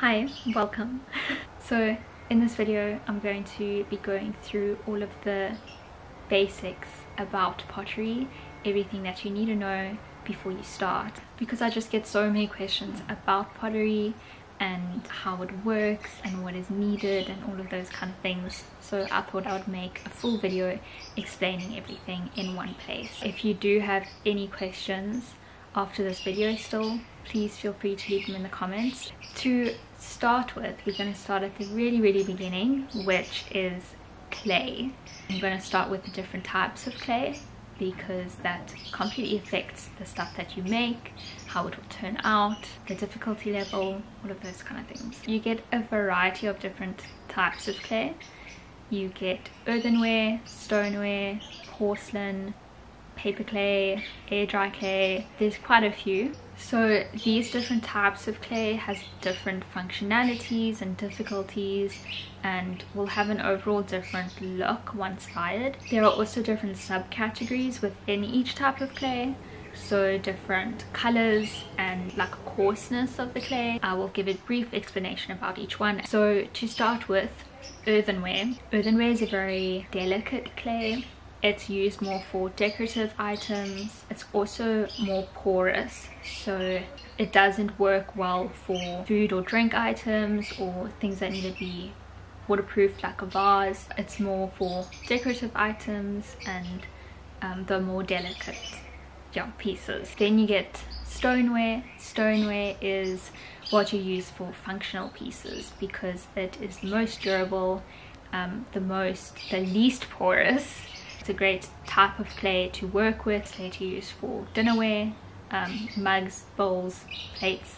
Hi, welcome. so in this video I'm going to be going through all of the basics about pottery, everything that you need to know before you start because I just get so many questions about pottery and how it works and what is needed and all of those kind of things so I thought I would make a full video explaining everything in one place. If you do have any questions after this video still please feel free to leave them in the comments. To start with we're going to start at the really really beginning which is clay. I'm going to start with the different types of clay because that completely affects the stuff that you make, how it will turn out, the difficulty level, all of those kind of things. You get a variety of different types of clay. You get earthenware, stoneware, porcelain, paper clay, air dry clay, there's quite a few. So these different types of clay has different functionalities and difficulties and will have an overall different look once fired. There are also different subcategories within each type of clay so different colors and like coarseness of the clay. I will give a brief explanation about each one. So to start with, earthenware. Earthenware is a very delicate clay it's used more for decorative items. It's also more porous so it doesn't work well for food or drink items or things that need to be waterproof like a vase. It's more for decorative items and um, the more delicate yeah, pieces. Then you get stoneware. Stoneware is what you use for functional pieces because it is the most durable um, the most the least porous it's a great type of clay to work with, clay to use for dinnerware, um, mugs, bowls, plates,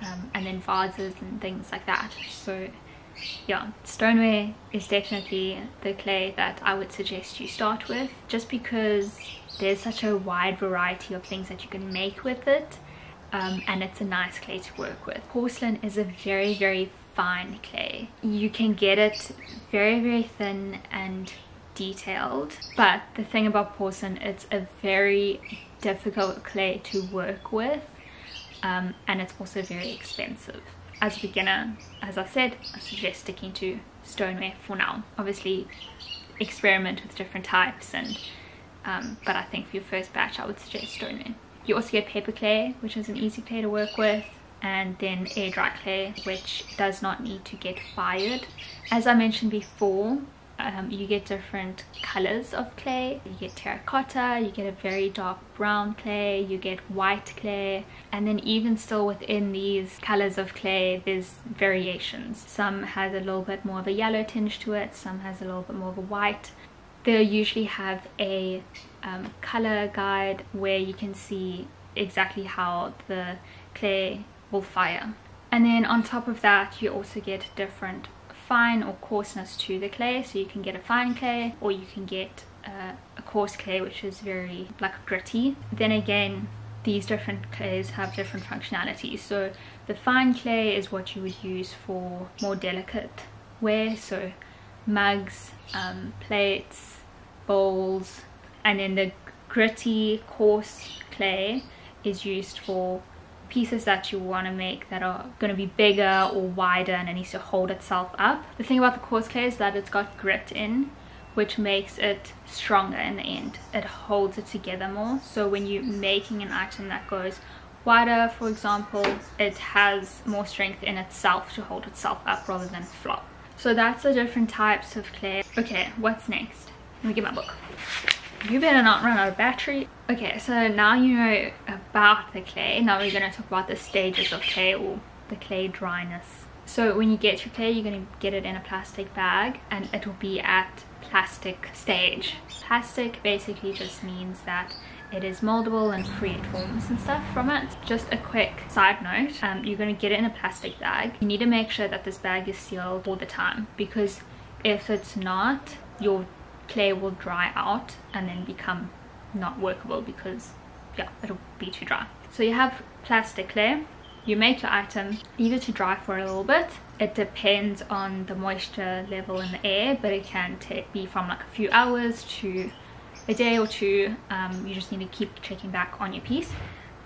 um, and then vases and things like that. So yeah, stoneware is definitely the clay that I would suggest you start with just because there's such a wide variety of things that you can make with it um, and it's a nice clay to work with. Porcelain is a very very fine clay. You can get it very very thin and detailed. But the thing about porcelain it's a very difficult clay to work with um, and it's also very expensive. As a beginner as I said I suggest sticking to stoneware for now. Obviously experiment with different types and um, but I think for your first batch I would suggest stoneware. You also get paper clay which is an easy clay to work with and then air dry clay which does not need to get fired. As I mentioned before um, you get different colors of clay. You get terracotta you get a very dark brown clay you get white clay. And then even still within these colors of clay there's variations. Some has a little bit more of a yellow tinge to it some has a little bit more of a white. They usually have a um, color guide where you can see exactly how the clay will fire. And then on top of that you also get different fine or coarseness to the clay. So you can get a fine clay or you can get uh, a coarse clay which is very like gritty. Then again these different clays have different functionalities. So the fine clay is what you would use for more delicate ware so mugs um, plates bowls and then the gritty coarse clay is used for pieces that you want to make that are going to be bigger or wider and it needs to hold itself up. The thing about the coarse clay is that it's got grit in which makes it stronger in the end. It holds it together more. So when you're making an item that goes wider, for example, it has more strength in itself to hold itself up rather than flop. So that's the different types of clay. Okay, what's next? Let me get my book you better not run out of battery. Okay so now you know about the clay. Now we're going to talk about the stages of clay or the clay dryness. So when you get your clay you're going to get it in a plastic bag and it will be at plastic stage. Plastic basically just means that it is moldable and create forms and stuff from it. Just a quick side note um, you're going to get it in a plastic bag. You need to make sure that this bag is sealed all the time because if it's not your clay will dry out and then become not workable because yeah it'll be too dry. So you have plastic clay. You make your item leave it to dry for a little bit. It depends on the moisture level in the air but it can be from like a few hours to a day or two. Um, you just need to keep checking back on your piece.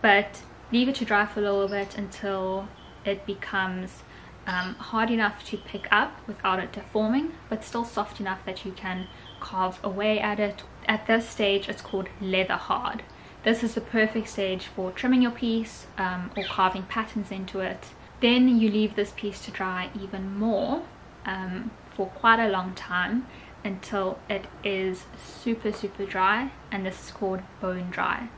But leave it to dry for a little bit until it becomes um, hard enough to pick up without it deforming but still soft enough that you can carve away at it. At this stage it's called leather hard. This is the perfect stage for trimming your piece um, or carving patterns into it. Then you leave this piece to dry even more um, for quite a long time until it is super super dry and this is called bone dry.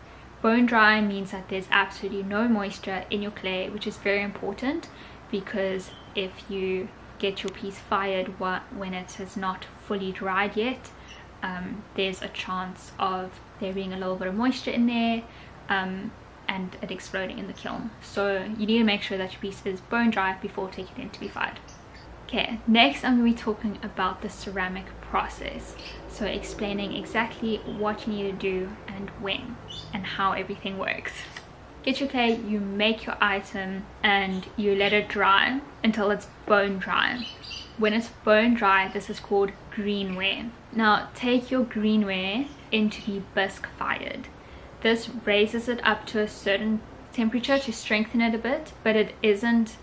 Bone dry means that there's absolutely no moisture in your clay which is very important because if you get your piece fired when it has not fully dried yet um, there's a chance of there being a little bit of moisture in there um, and it exploding in the kiln. So you need to make sure that your piece is bone dry before taking it in to be fired. Okay next i'm going to be talking about the ceramic process. So explaining exactly what you need to do and when and how everything works get your clay you make your item and you let it dry until it's bone dry. When it's bone dry this is called greenware. Now take your greenware into the bisque fired. This raises it up to a certain temperature to strengthen it a bit but it isn't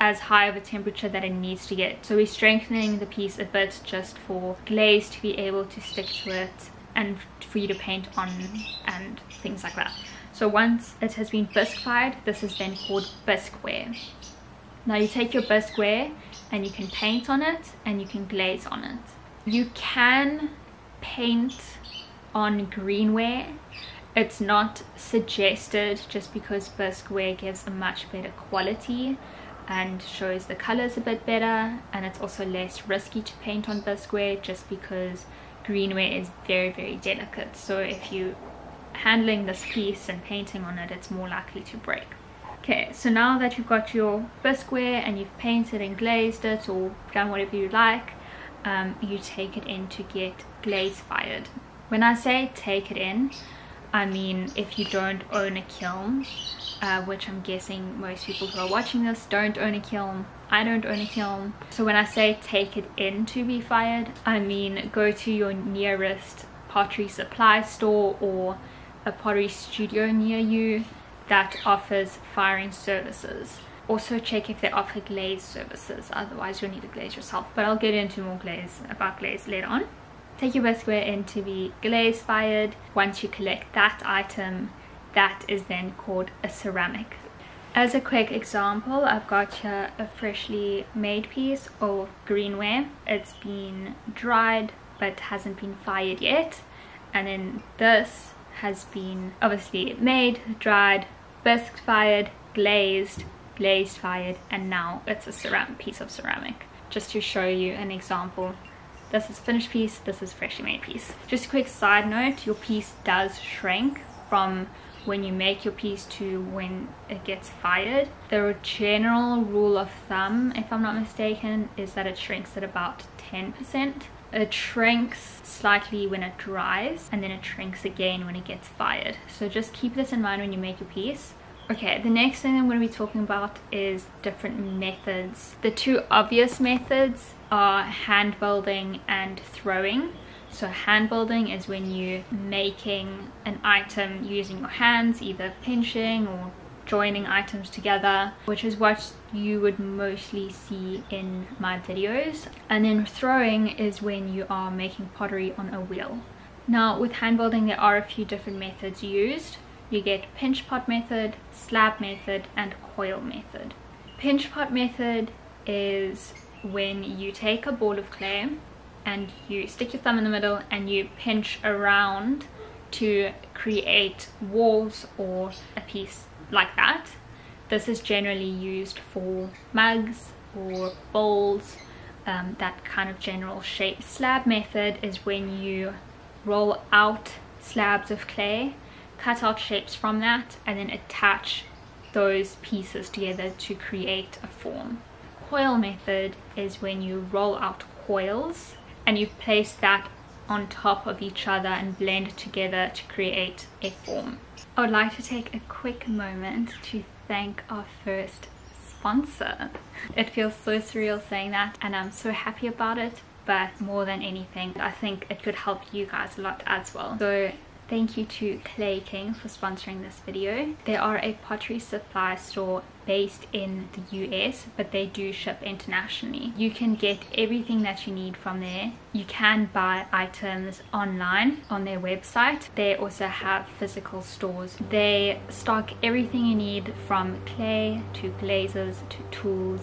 as high of a temperature that it needs to get. So we're strengthening the piece a bit just for glaze to be able to stick to it and for you to paint on and things like that so once it has been bisque fired this is then called bisqueware now you take your bisqueware and you can paint on it and you can glaze on it. You can paint on greenware. It's not suggested just because bisqueware gives a much better quality and shows the colors a bit better and it's also less risky to paint on bisqueware just because greenware is very very delicate. So if you handling this piece and painting on it it's more likely to break. Okay so now that you've got your bisqueware and you've painted and glazed it or done whatever you like um, you take it in to get glaze fired. When I say take it in I mean if you don't own a kiln uh, which I'm guessing most people who are watching this don't own a kiln I don't own a kiln. So when I say take it in to be fired I mean go to your nearest pottery supply store or a pottery studio near you that offers firing services. Also check if they offer glaze services otherwise you'll need to glaze yourself. But I'll get into more glaze about glaze later on. Take your bisqueware in to be glaze fired. Once you collect that item that is then called a ceramic. As a quick example I've got here a freshly made piece of greenware. It's been dried but hasn't been fired yet. And then this has been obviously made dried bisque fired glazed glazed fired and now it's a ceramic piece of ceramic. Just to show you an example this is finished piece this is freshly made piece. Just a quick side note your piece does shrink from when you make your piece to when it gets fired. The general rule of thumb if i'm not mistaken is that it shrinks at about 10 percent it shrinks slightly when it dries and then it shrinks again when it gets fired so just keep this in mind when you make your piece Okay, the next thing I'm going to be talking about is different methods. The two obvious methods are hand building and throwing. So hand building is when you're making an item using your hands, either pinching or joining items together, which is what you would mostly see in my videos. And then throwing is when you are making pottery on a wheel. Now with hand building there are a few different methods used you get pinch pot method, slab method, and coil method. Pinch pot method is when you take a ball of clay and you stick your thumb in the middle and you pinch around to create walls or a piece like that. This is generally used for mugs or bowls, um, that kind of general shape. Slab method is when you roll out slabs of clay cut out shapes from that and then attach those pieces together to create a form. Coil method is when you roll out coils and you place that on top of each other and blend together to create a form. I would like to take a quick moment to thank our first sponsor. It feels so surreal saying that and I'm so happy about it but more than anything I think it could help you guys a lot as well. So Thank you to Clay King for sponsoring this video. They are a pottery supply store based in the US but they do ship internationally. You can get everything that you need from there. You can buy items online on their website. They also have physical stores. They stock everything you need from clay to glazes to tools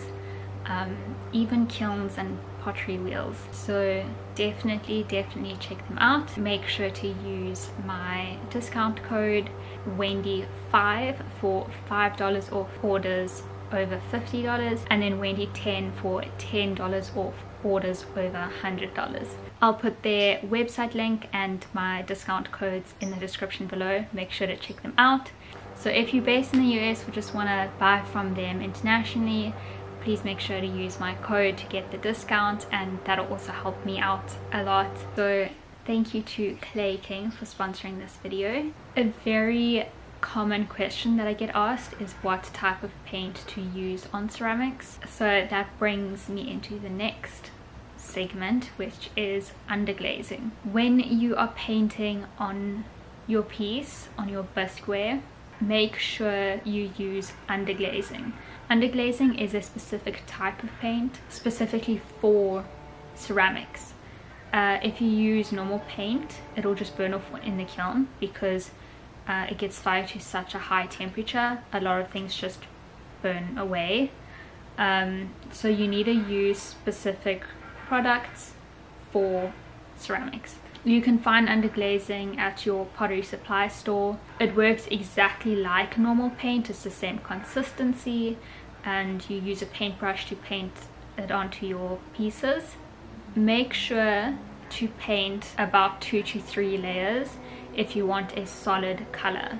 um, even kilns and pottery wheels. So definitely definitely check them out. Make sure to use my discount code wendy5 for five dollars off orders over $50 and then wendy10 for $10 off orders over $100 I'll put their website link and my discount codes in the description below. Make sure to check them out. So if you're based in the US or just want to buy from them internationally please make sure to use my code to get the discount and that'll also help me out a lot. So thank you to clay king for sponsoring this video. A very common question that i get asked is what type of paint to use on ceramics. So that brings me into the next segment which is underglazing. When you are painting on your piece on your bisqueware make sure you use underglazing Underglazing is a specific type of paint specifically for ceramics. Uh, if you use normal paint, it'll just burn off in the kiln because uh, it gets fired to such a high temperature. A lot of things just burn away. Um, so you need to use specific products for ceramics. You can find underglazing at your pottery supply store. It works exactly like normal paint, it's the same consistency and you use a paintbrush to paint it onto your pieces. Make sure to paint about two to three layers if you want a solid color.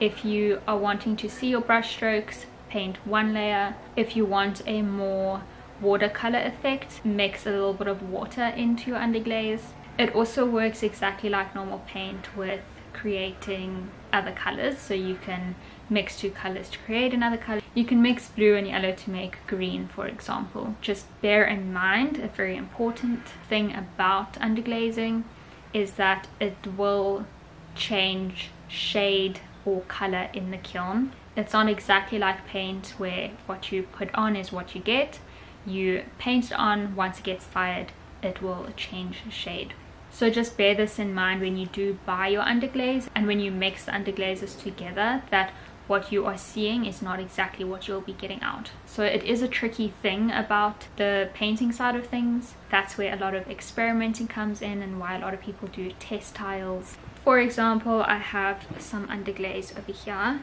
If you are wanting to see your brush strokes, paint one layer. If you want a more watercolor effect, mix a little bit of water into your underglaze. It also works exactly like normal paint with creating other colors so you can mix two colors to create another color. You can mix blue and yellow to make green for example. Just bear in mind a very important thing about underglazing is that it will change shade or color in the kiln. It's not exactly like paint where what you put on is what you get. You paint it on once it gets fired it will change shade. So just bear this in mind when you do buy your underglaze and when you mix the underglazes together that what you are seeing is not exactly what you'll be getting out. So it is a tricky thing about the painting side of things. That's where a lot of experimenting comes in and why a lot of people do test tiles. For example, I have some underglaze over here.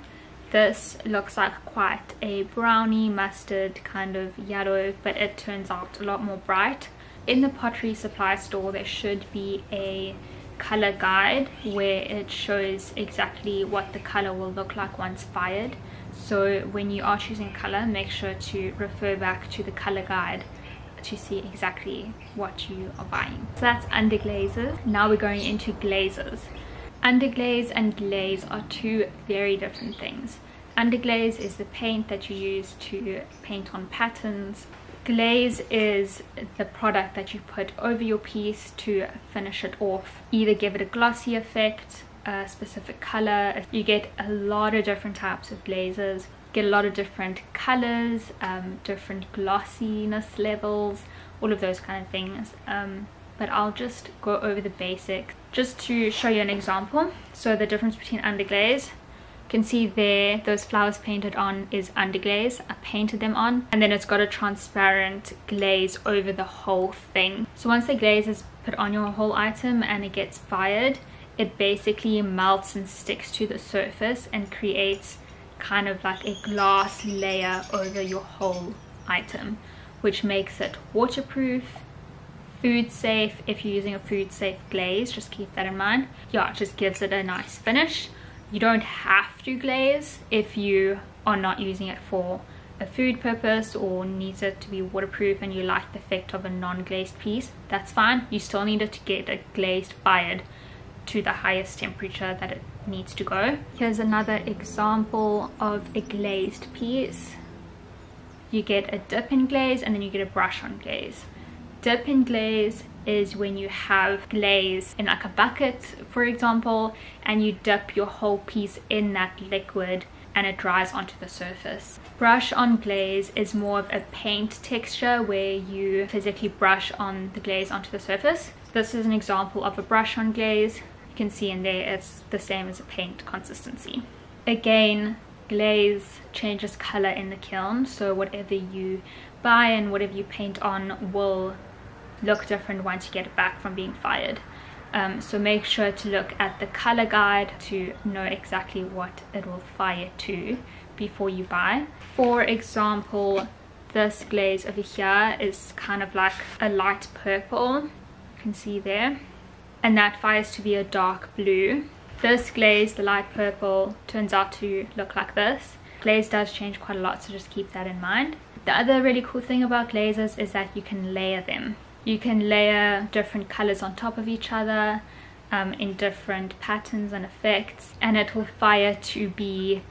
This looks like quite a brownie mustard kind of yellow, but it turns out a lot more bright in the pottery supply store there should be a color guide where it shows exactly what the color will look like once fired. So when you are choosing color make sure to refer back to the color guide to see exactly what you are buying. So that's underglazes now we're going into glazes. Underglaze and glaze are two very different things. Underglaze is the paint that you use to paint on patterns glaze is the product that you put over your piece to finish it off. Either give it a glossy effect a specific color. You get a lot of different types of glazes. Get a lot of different colors um, different glossiness levels all of those kind of things. Um, but I'll just go over the basics just to show you an example. So the difference between underglaze can see there those flowers painted on is underglaze i painted them on and then it's got a transparent glaze over the whole thing. So once the glaze is put on your whole item and it gets fired it basically melts and sticks to the surface and creates kind of like a glass layer over your whole item which makes it waterproof food safe. If you're using a food safe glaze just keep that in mind. Yeah it just gives it a nice finish you don't have to glaze if you are not using it for a food purpose or needs it to be waterproof and you like the effect of a non-glazed piece that's fine. You still need it to get it glazed fired to the highest temperature that it needs to go. Here's another example of a glazed piece. You get a dip in glaze and then you get a brush on glaze. Dip in glaze is when you have glaze in like a bucket for example and you dip your whole piece in that liquid and it dries onto the surface. Brush on glaze is more of a paint texture where you physically brush on the glaze onto the surface. This is an example of a brush on glaze. You can see in there it's the same as a paint consistency. Again, glaze changes color in the kiln so whatever you buy and whatever you paint on will look different once you get back from being fired. Um, so make sure to look at the color guide to know exactly what it will fire to before you buy. For example, this glaze over here is kind of like a light purple. You can see there. And that fires to be a dark blue. This glaze, the light purple, turns out to look like this. Glaze does change quite a lot, so just keep that in mind. The other really cool thing about glazes is that you can layer them. You can layer different colors on top of each other um, in different patterns and effects and it will fire to be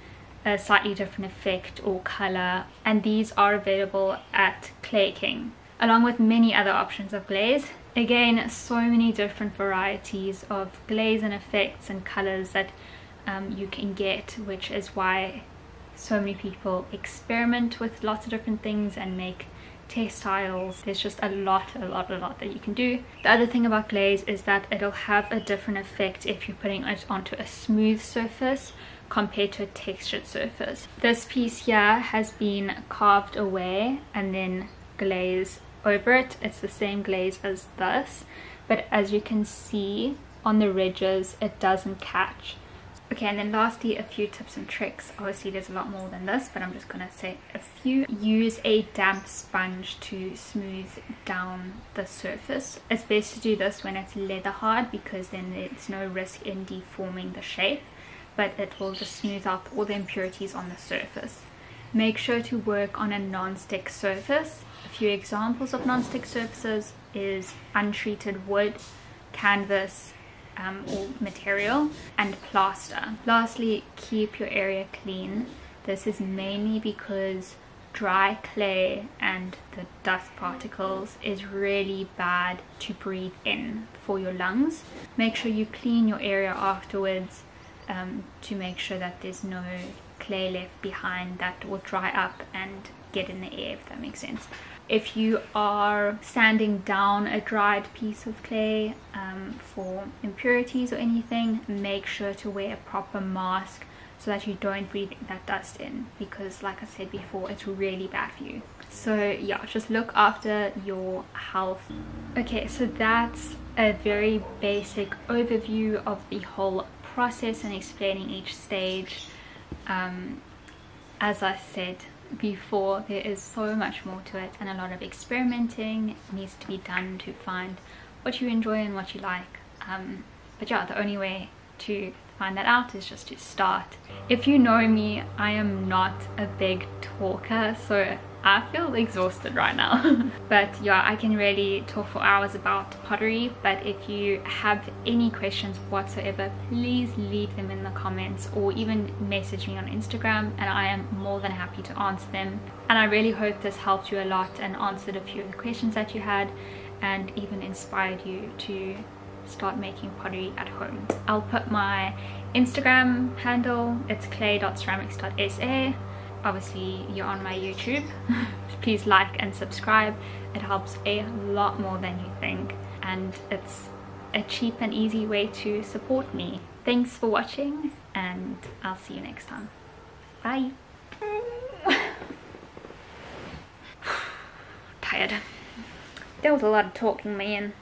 a slightly different effect or color and these are available at Clay King along with many other options of glaze. Again, so many different varieties of glaze and effects and colors that um, you can get, which is why so many people experiment with lots of different things and make test tiles there's just a lot a lot a lot that you can do. The other thing about glaze is that it'll have a different effect if you're putting it onto a smooth surface compared to a textured surface. This piece here has been carved away and then glaze over it. It's the same glaze as this but as you can see on the ridges it doesn't catch Okay, and then lastly, a few tips and tricks. Obviously, there's a lot more than this, but I'm just to say a few. Use a damp sponge to smooth down the surface. It's best to do this when it's leather hard because then there's no risk in deforming the shape, but it will just smooth out all the impurities on the surface. Make sure to work on a non-stick surface. A few examples of non-stick surfaces is untreated wood, canvas, um, or material and plaster. Lastly, keep your area clean. This is mainly because dry clay and the dust particles is really bad to breathe in for your lungs. Make sure you clean your area afterwards um, to make sure that there's no clay left behind that will dry up and get in the air if that makes sense if you are sanding down a dried piece of clay um, for impurities or anything make sure to wear a proper mask so that you don't breathe that dust in because like I said before it's really bad for you. So yeah just look after your health. Okay so that's a very basic overview of the whole process and explaining each stage. Um, as I said before there is so much more to it and a lot of experimenting needs to be done to find what you enjoy and what you like. Um, but yeah the only way to find that out is just to start. If you know me I am not a big talker so I feel exhausted right now. but yeah, I can really talk for hours about pottery. But if you have any questions whatsoever, please leave them in the comments or even message me on Instagram and I am more than happy to answer them. And I really hope this helped you a lot and answered a few of the questions that you had and even inspired you to start making pottery at home. I'll put my Instagram handle, it's klay.ceramics.sa obviously you're on my YouTube. Please like and subscribe. It helps a lot more than you think. And it's a cheap and easy way to support me. Thanks for watching and I'll see you next time. Bye. Tired. There was a lot of talking man